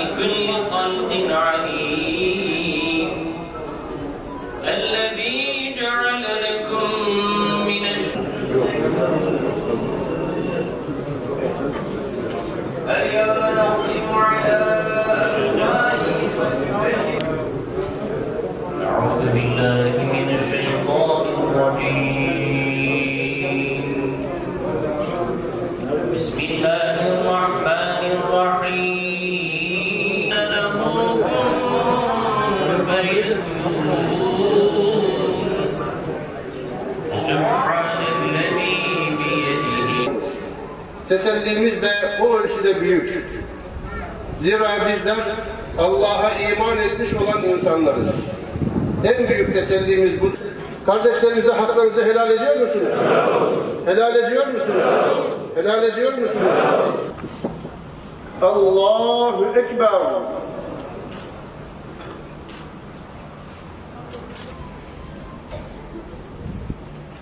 بكل خلق عليم. الذي جعل لكم من الشمس Tesellimiz de o ölçüde büyük. Zira bizler Allah'a iman etmiş olan insanlarız. En büyük tesellimiz bu. Kardeşlerinize haklarınızı helal ediyor musunuz? Helal ediyor musunuz? Helal ediyor musunuz? Allahu Ekber.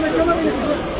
やめて!